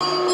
you